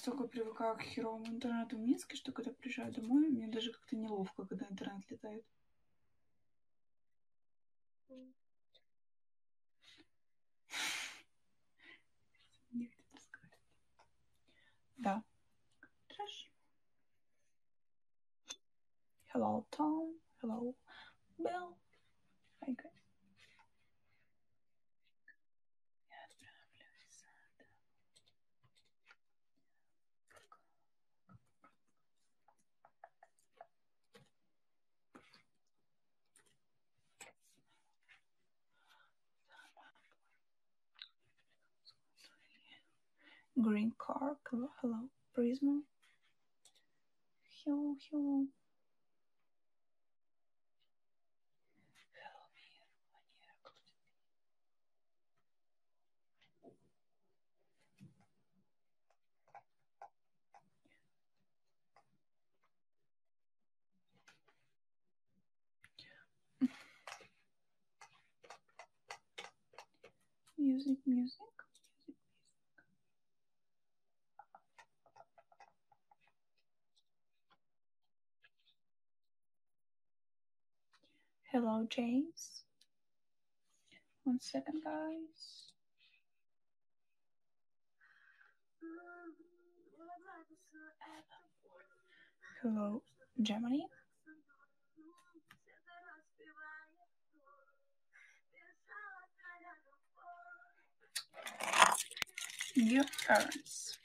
настолько привыкаю к херовому интернету в Минске, что когда приезжаю домой, мне даже как-то неловко, когда интернет летает. Да. Трэш. Hello, Tom. Hello, Bill. green car. Hello, hello, Prism. Hello, hello. music, music. Hello, James. One second, guys. Hello, Germany. Your parents.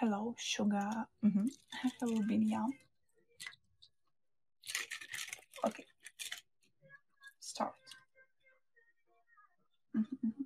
hello sugar mm -hmm. hello binyam okay start mm -hmm.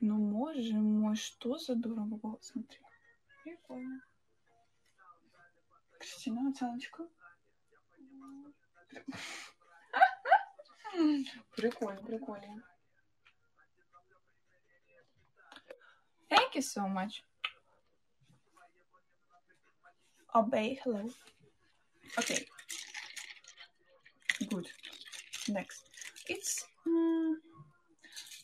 Ну, боже мой, что за дура была, смотри. Прикольно. Кристина, оценочка. Прикольно, прикольно. Thank you so much. Obey, hello. Okay. Good. Next. It's... Um,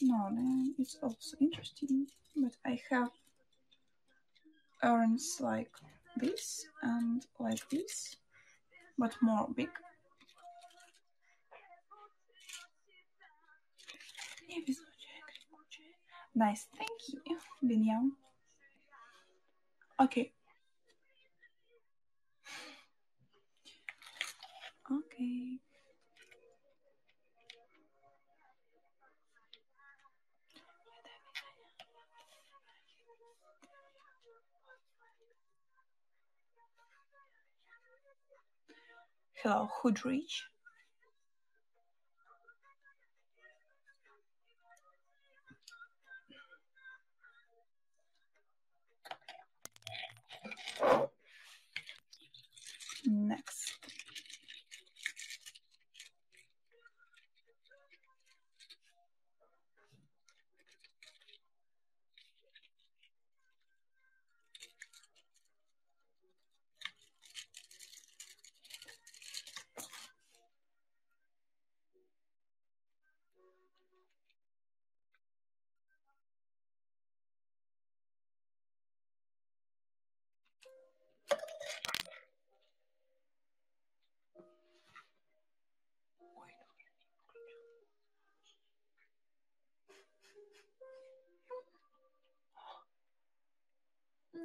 no, it's also interesting, but I have urns like this and like this, but more big. Nice, thank you, Binyam. Okay. Okay. Hello, Hoodrich. Next.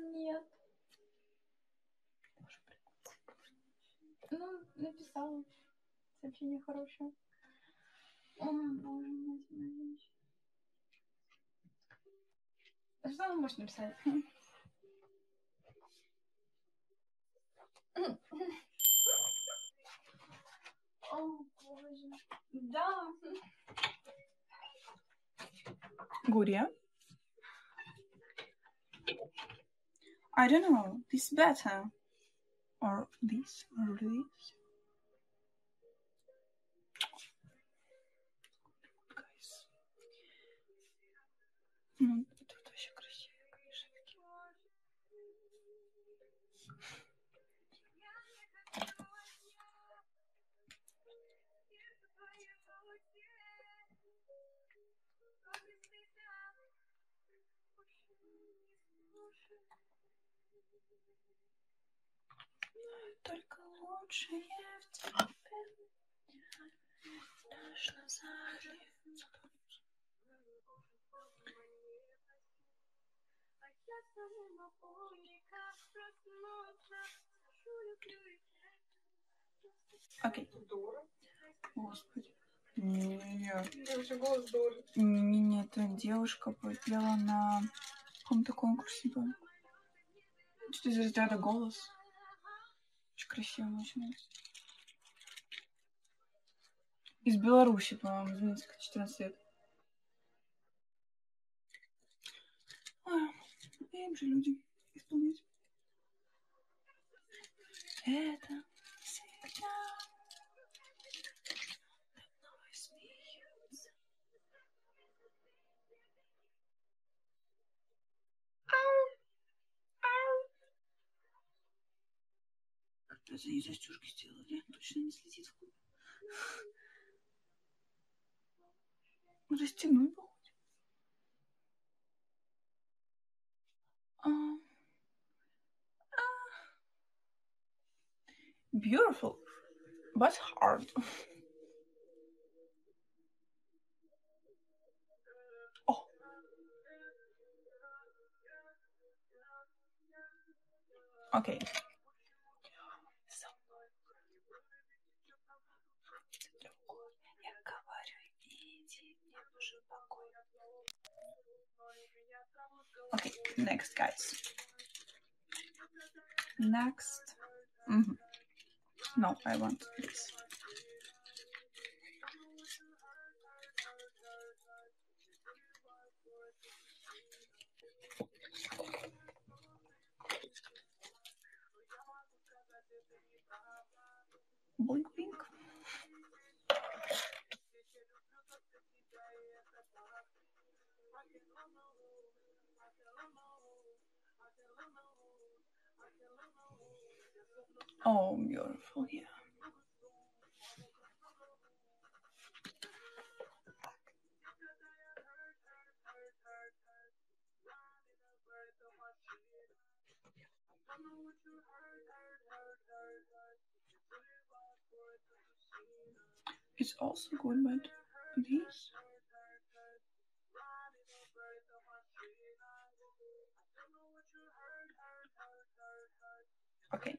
Нет. Ну, написала сообщение хорошее. О, боже мой. А Что он может написать? О, боже. Да. Гурия? I don't know. This better. Or this, or this. Guys. Ну, Только лучшее в тебе Наш назад Окей. Господи. Нет. Девочка, голос Доры. Не, эта девушка попела на каком-то конкурсе был. Что за это голос? Очень красиво очень. Из Беларуси, по-моему, из Минска, 14 лет. А, им же люди исполнять. Это всегда Как-то за ней застежки сделали. Точно не следит в клубе. Растянули бы хоть. А. А. Beautiful, but hard. О. Next, guys. Next. Mhm. No, I want this. Oh, beautiful, yeah. It's also good, but this. Okay.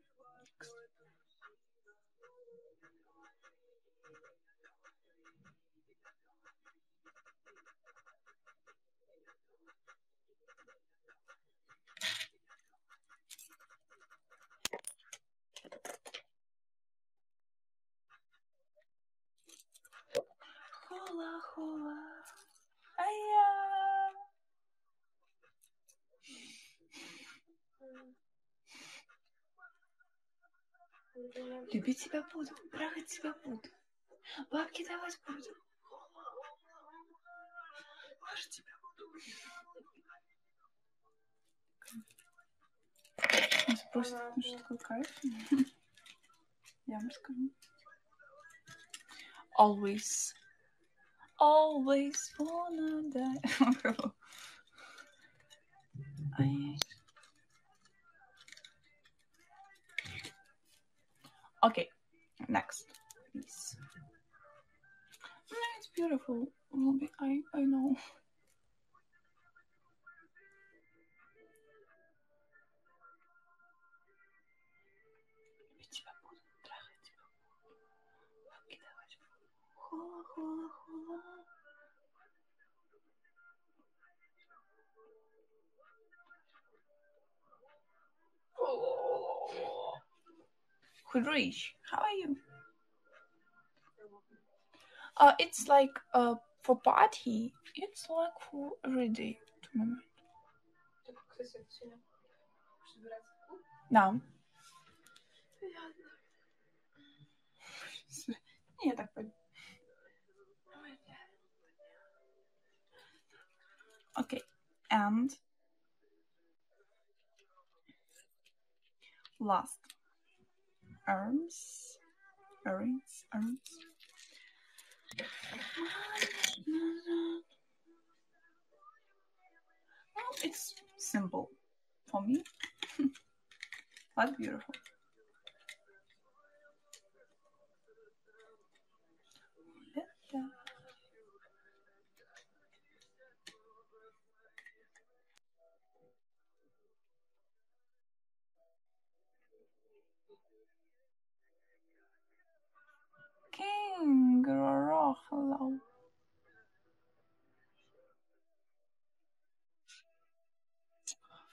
Hola, hola. Aya. Любить тебя буду, трахать тебя буду. Бабки давать буду. Лажать тебя буду. Спросят, ну, что такое кайф. Я вам расскажу. Always. Always wanna die. Ай. Okay, next, piece. It's beautiful, I, I know. Хула, хула, хула. Hudrich, how are you? Uh, it's like uh for party. It's like for every day at the moment. Ты как сосед сегодня? Будешь собираться в клуб? Да. Я так понял. Okay, and last arms, arms, arms. Well, it's simple for me, but beautiful. Hello.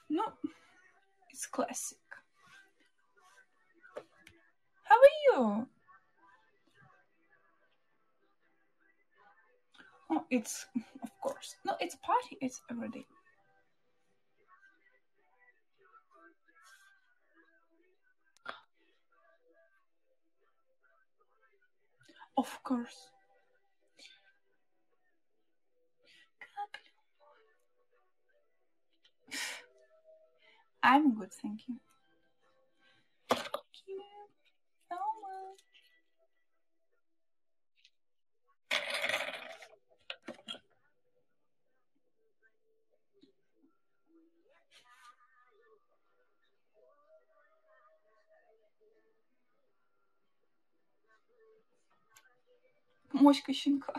No, it's classic. How are you? Oh, it's of course. No, it's a party. It's every day. Of course. I'm good, thank you. Thank you so much Моська щенка.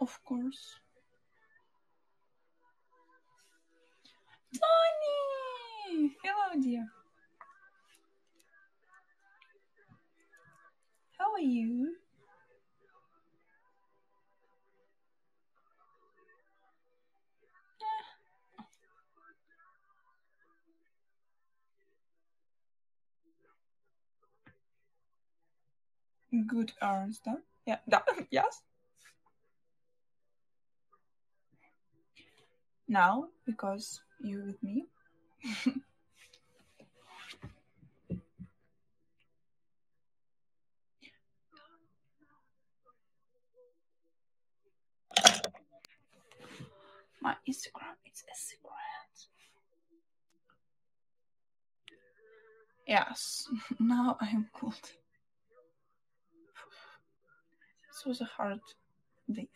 Of course. Tony! Hello, dear. How are you? Good answer. da? Yeah, da, yes. Now, because you with me. My Instagram is a secret. Yes, now I am cold. This was a hard days.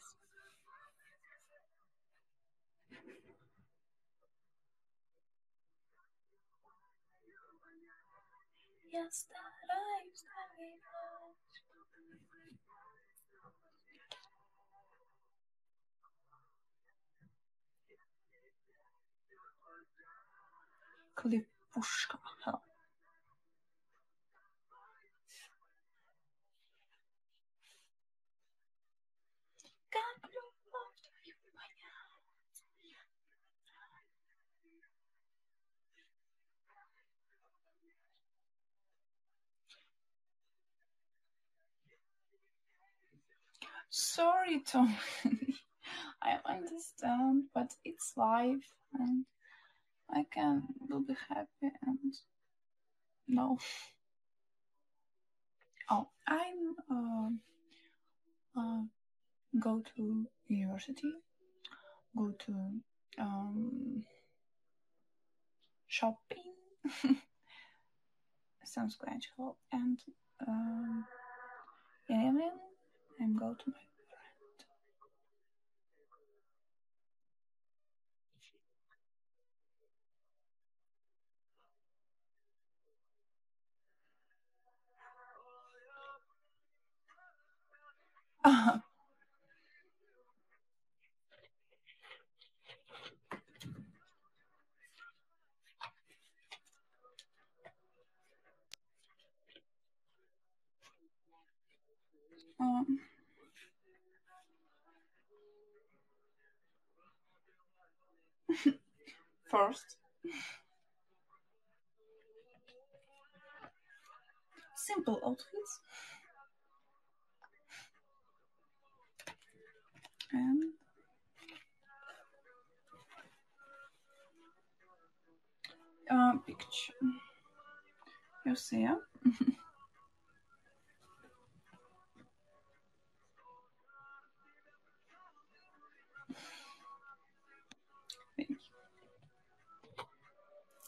Yes, that I used to be Sorry, Tom. I understand, but it's life, and I can will be happy and no. Oh, I'm uh, uh, go to university, go to um, shopping. Sounds magical, and um, in evening, I'm go to my friend. Uh, Um, first, simple outfits. And uh, picture. You see?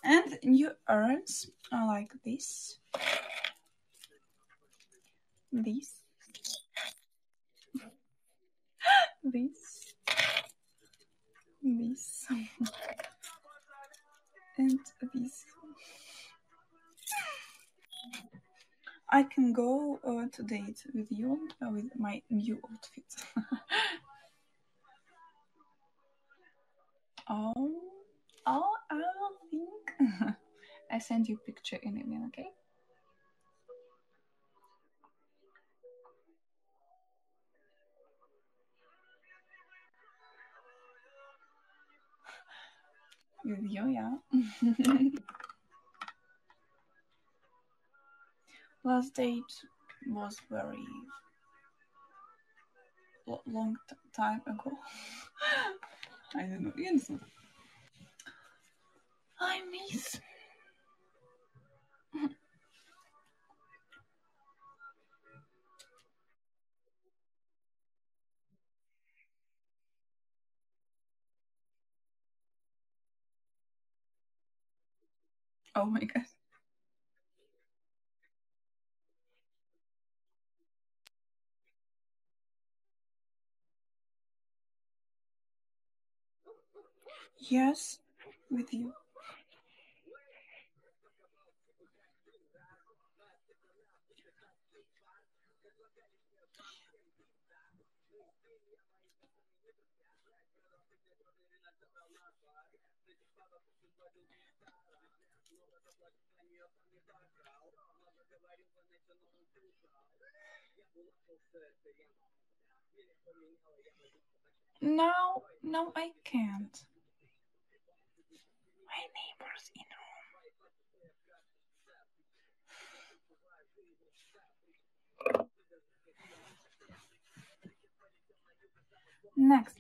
And new urns are like this. This. this. This. and this. I can go uh, to date with you uh, with my new outfit. oh, oh, I think I send you picture in minute, okay? With you, yeah. Last date was very long time ago. I don't know. I miss. Oh my god. Yes, with you. No, no, I can't. My neighbors in room. Next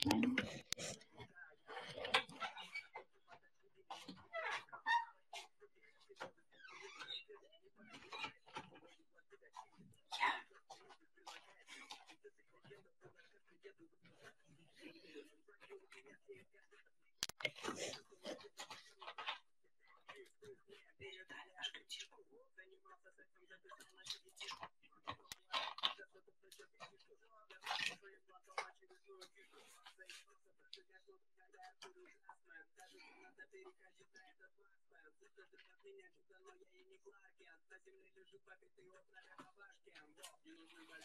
Меня чудо, но я и не Кларкин На земле лежит побитый остров рубашки Не нужны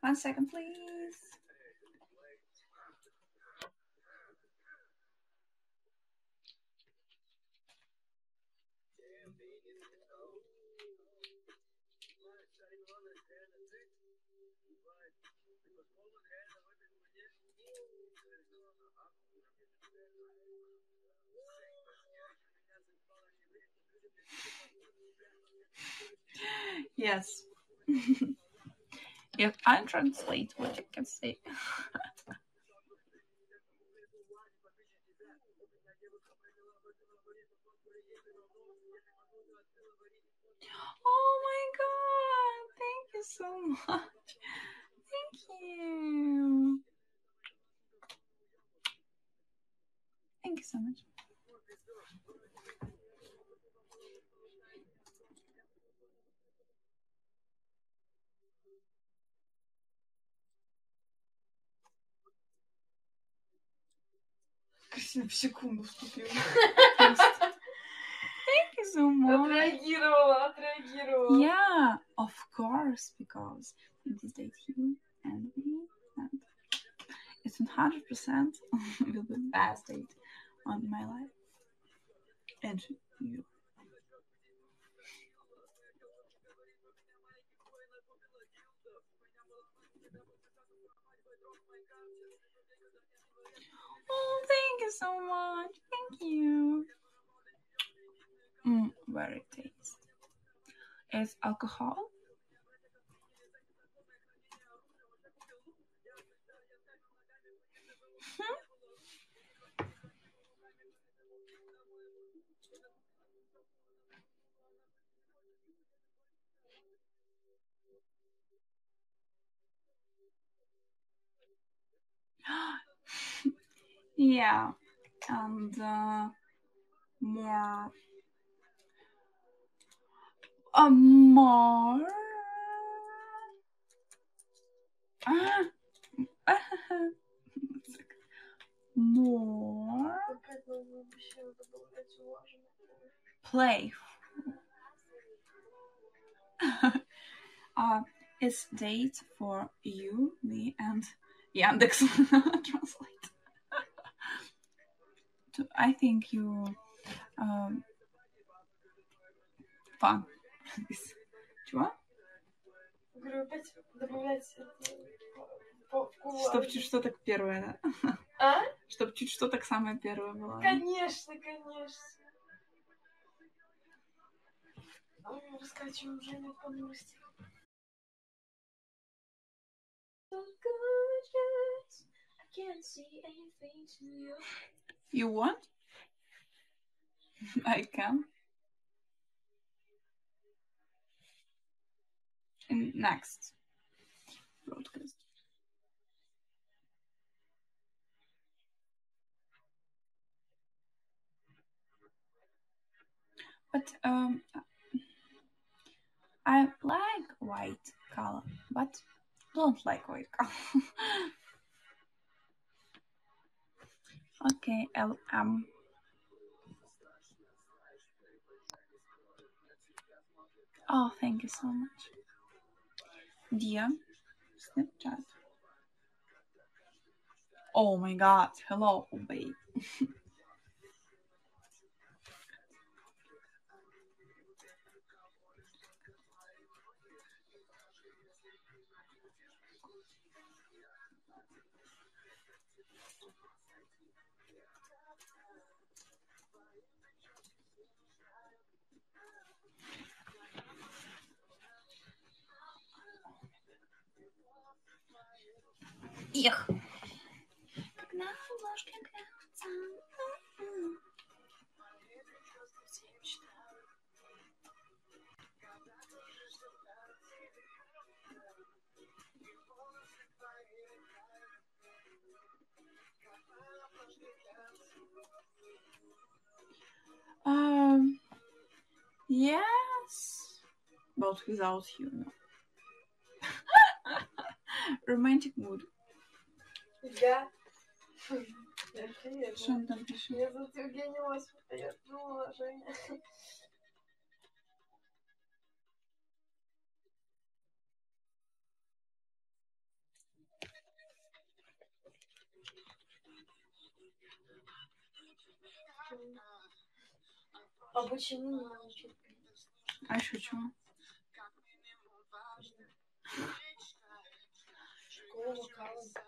One second, please. Yes. if I translate what you can say. oh my god! Thank you so much. Thank you. Thank you so much. Красиво в секунду вступил. Thank you so much. Отреагировала, отреагировала. Yeah, of course, because this date you and me, and it's 100% will be the best date on my life. And you. Thank you so much. Thank you. Mm, very tasty. Is alcohol? Yeah, and uh, more. Uh, more. Ah. more. Play. uh, it's date for you, me, and Yandex translate. I think you um, fun. Чего? Говорю, опять добавлять по Чтоб чуть что так первое, да? А? Чтоб чуть что так самое первое было. Конечно, конечно. Раскачиваем уже понурости. You want? I can. Next broadcast. But um, I like white color, but don't like white color. okay, LM. Oh, thank you so much. Dear Snapchat. Oh my god, hello, babe. На обложке глянца. М-м. Um, yes, but without humor. Romantic mood. Я. Я. Что он там пишет? Меня зовут Евгения Осипова. Я думала, Женя. А почему молчит? А еще чего? Школа вокала.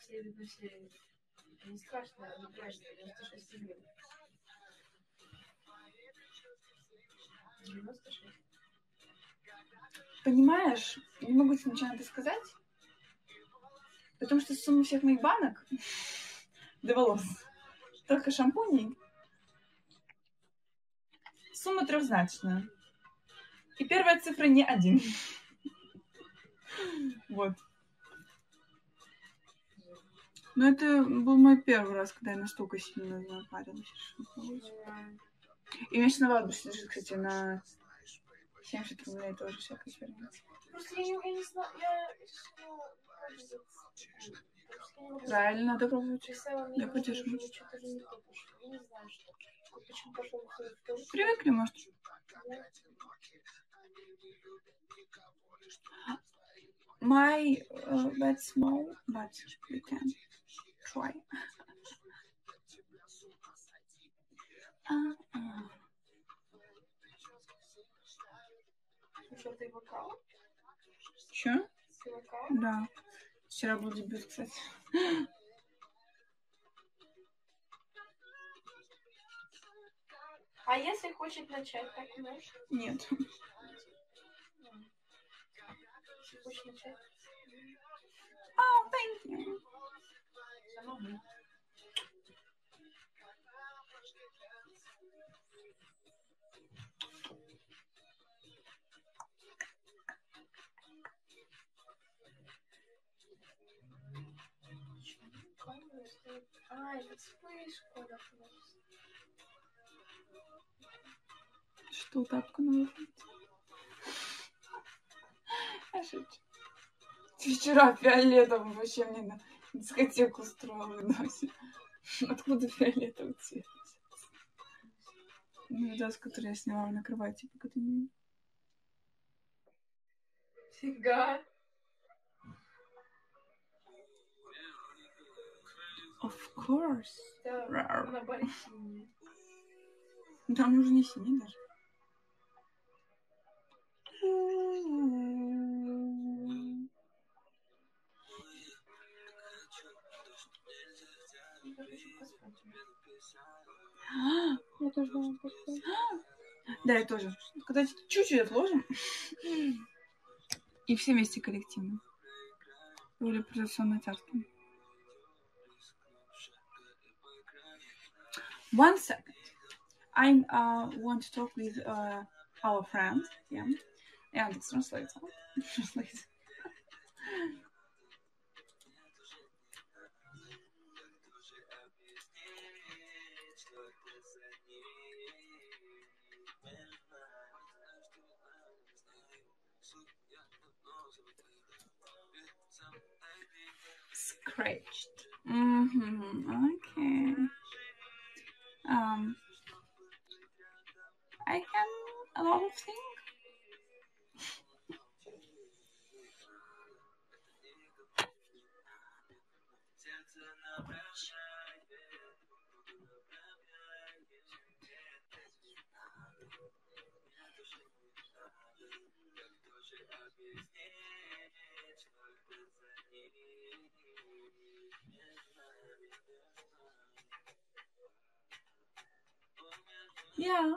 Все видно, все не страшно, выбирать 96 рублей. 96. Понимаешь, не могу тебе ничего это сказать, потому что сумма всех моих банок до волос, только шампуней, сумма трехзначная. И первая цифра не один. Вот. Но это был мой первый раз, когда я настолько сильно напарилась. И месяц на Валберсе лежит, кстати, на 70 рублей тоже всякая херня. Правильно, надо пробовать. Мне, Я же Привыкли, может? My uh, bed small, but we can ты вокал? Чё? Ты вокал? Да. Вчера был дебют, кстати. А если хочет начать, так можешь? Нет. Хочешь начать, Oh, thank you. Что, тапку наложить? Я вчера фиолетовым вообще мне на дискотеку устроила носе. Откуда фиолетовый цвет? Ну, видос, который я сняла на кровати, пока ты не... Фига. Of course. Да, Рар. на барихине. Там уже не синий даже. Я тоже поспать. Да, я тоже. Когда чуть-чуть отложим. И все вместе коллективно. Или произведенное царство. One second. I uh, want to talk with uh, our friend. Yeah. Яндекс translator. Translate. Scratched. Mm-hmm. Okay. Um, I can a lot of things. Yeah.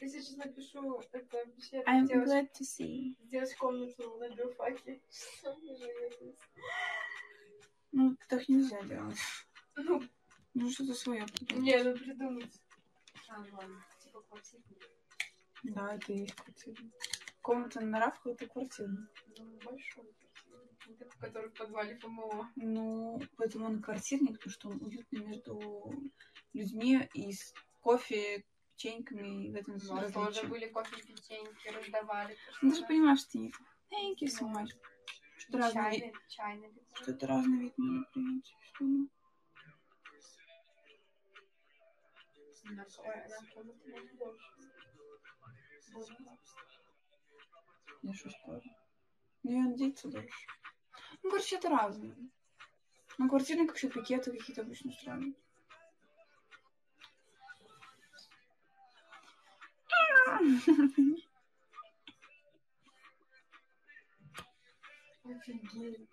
Я сейчас напишу, это вообще I'm сделать, glad to see. сделать комнату на биофаке. Ну, так нельзя делать. Ну, Ну, что-то свое. не, ну придумать. А, ладно, типа квартира. Да, это и есть квартира. Комната на равках это квартира. Ну, большой Не такой, который в подвале ФМО. Ну, поэтому он квартирник, потому что он уютный между людьми и с кофе, печеньками и в этом У нас тоже были кофе печеньки, раздавали. Ну, ты же понимаешь, что нет. Thank you so much. Что разный вид. Чайный, чайный. Что это разный вид надо принять. Что ну? Я что спорю? Ну, я надеяться дальше. Ну, короче, это разное. На ну, как все, пикеты какие-то обычно странные Офигеть.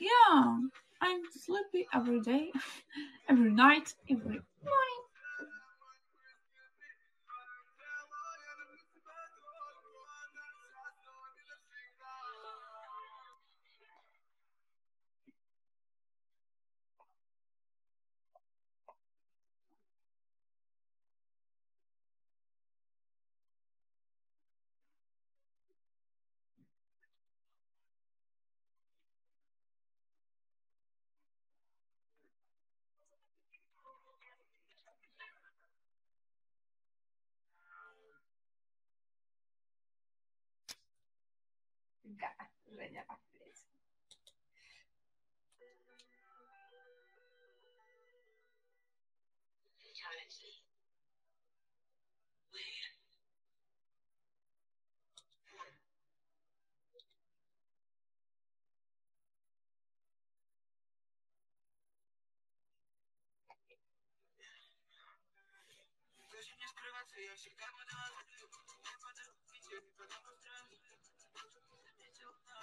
Yeah, I'm sleepy every day, every night, every morning. Женя, опять. Даже не скрываться, я всегда буду открыт. Я подожду тебе, потому А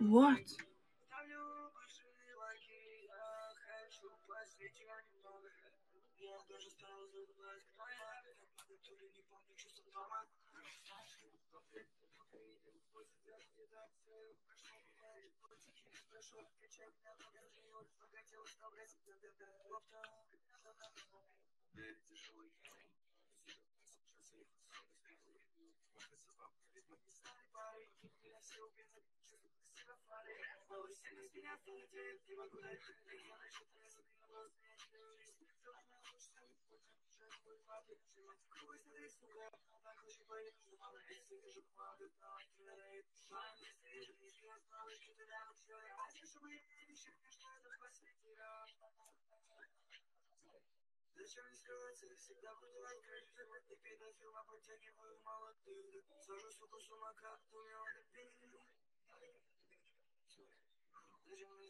What? Зачем не скрываться, всегда буду открыт Не педофил, а подтягиваю молодых Сажу суку с ума, как тумеоны пили Зачем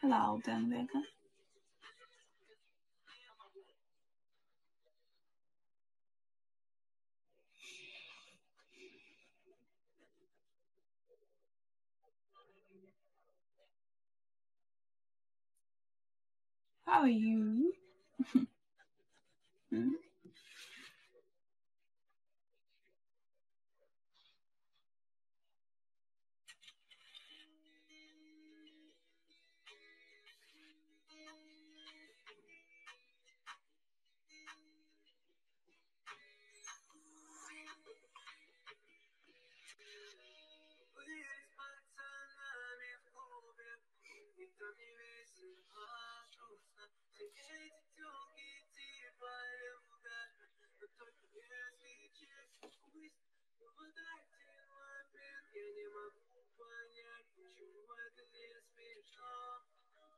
Hello, Denberger. How are you? hmm?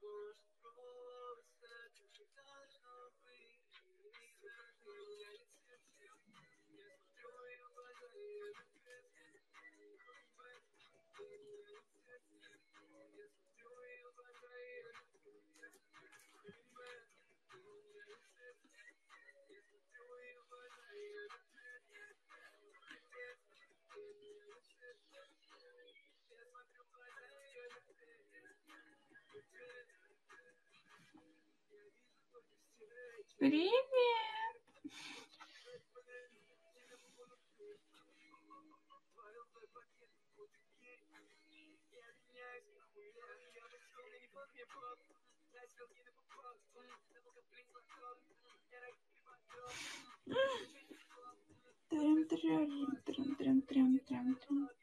course. Привет! Трям-трям, трям-трям-трям-трям-трям.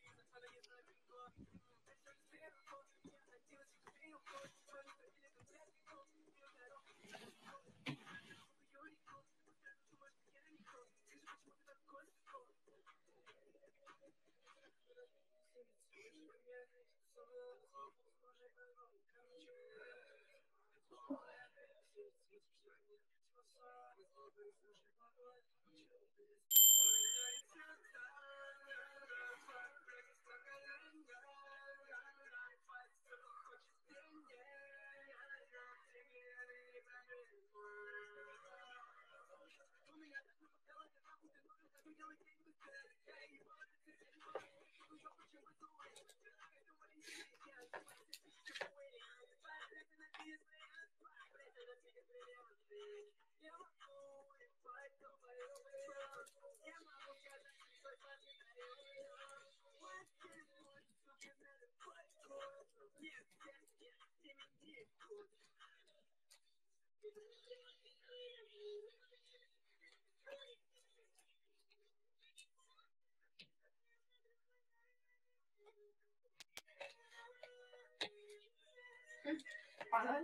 Yeah. 晚安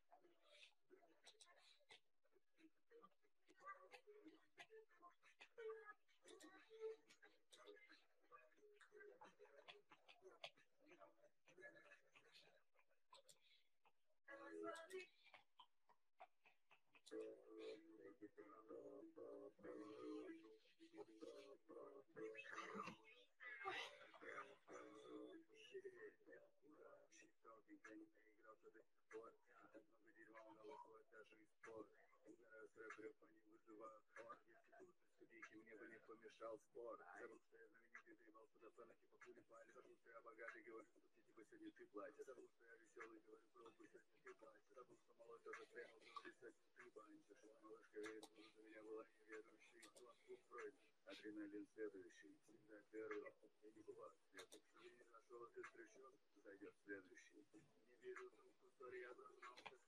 помешал спор. Забыл, что я знаменитый требовал сюда ценности по куле пали. Забыл, что я богатый, говорю, что типа сегодня ты следующий. Не верю в киситься, что я слышу,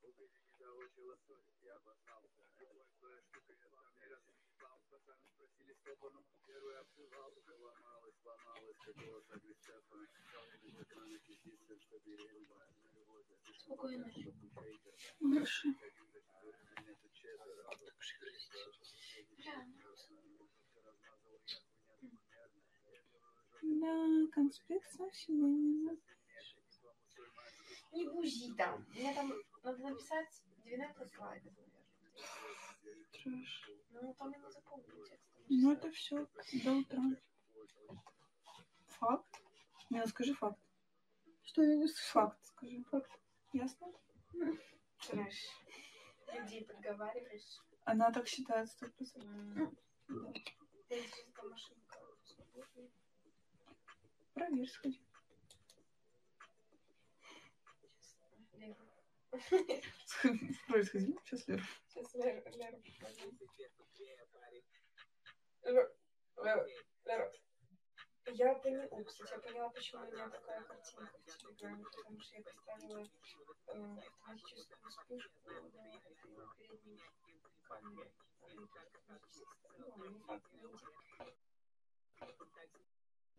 Спокойно. что хейтер. Хорошо. Да, конспект сегодня. Не бузи там. Мне там надо написать 12 слайдов, наверное. Трэш. Ну, там я не запомню текст. Ну это все до утра. Факт? Не, скажи факт. Что я не Факт, скажи факт. Ясно? Трэш. Людей подговариваешь. Она так считает сто процентов. Да. Проверь, сходи. Проверь, сходи. Сейчас Лера. Сейчас Лера, Лера. Я поняла, кстати, я поняла, почему у меня такая картинка в Телеграме, потому что я поставила э, автоматическую вспышку на передней камере. Ну.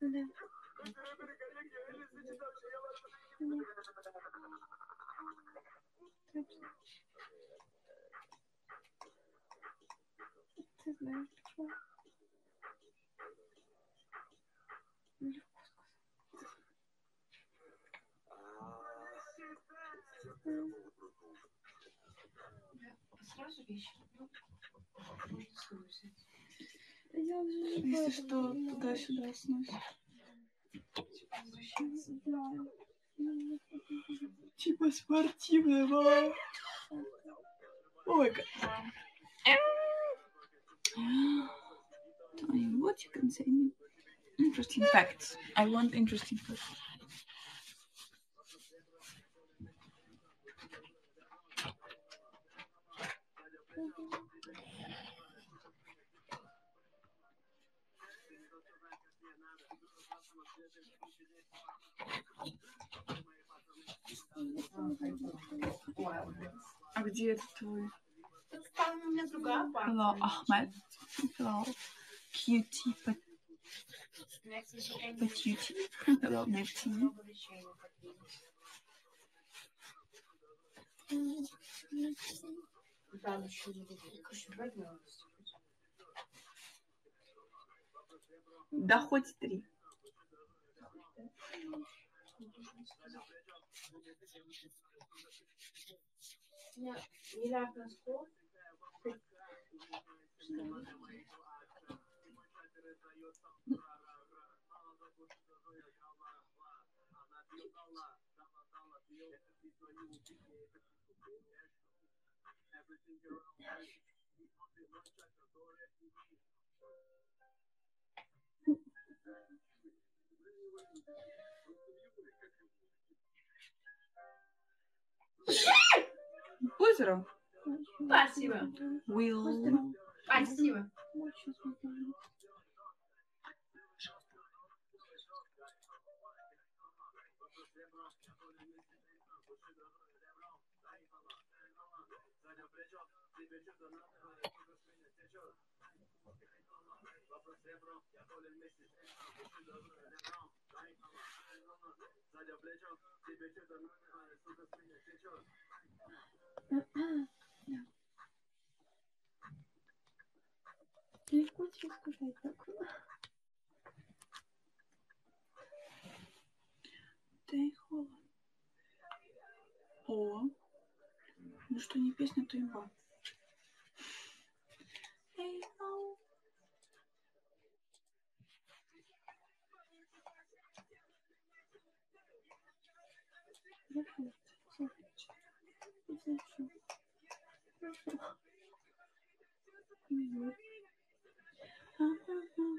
Да. Ты знаешь, что? Сразу взять. Я уже Если что, туда-сюда сносит. Типа. Типа спортивная была. Ой, как... You what you can say. Interesting facts. I want interesting facts. А где это твой? Там у меня другая Hello, Ahmed. Hello, pat- patootie. Hello, Neptune. Много вещей Да хоть три. Миллиард на сто. Озеро. Спасибо. Will. Спасибо. Легко тебе сказать так. Да и холодно. О. Ну что не песня, то имба. Хорошо. Слушай. Хорошо. Хорошо.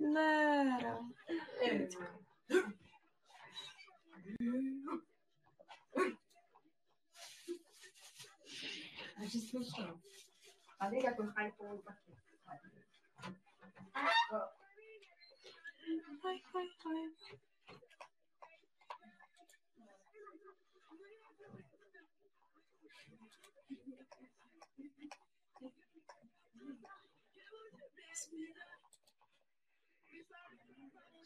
Não. A gente não chama. Falei da coisa, falei com o aqui. Ai, ai, ai. Espera.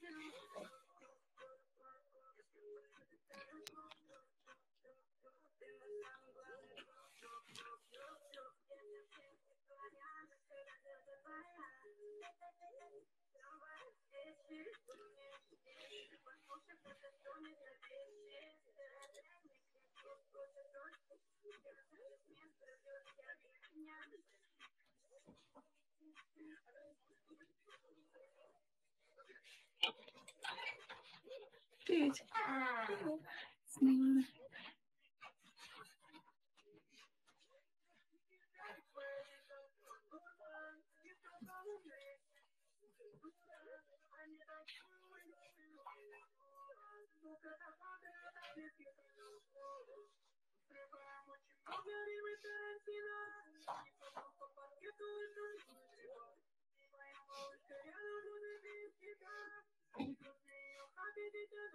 Gracias. Dude.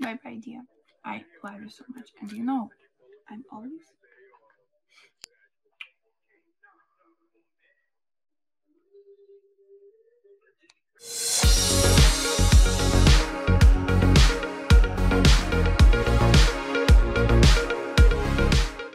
Bye bye, dear. I love you so much. And you know, I'm always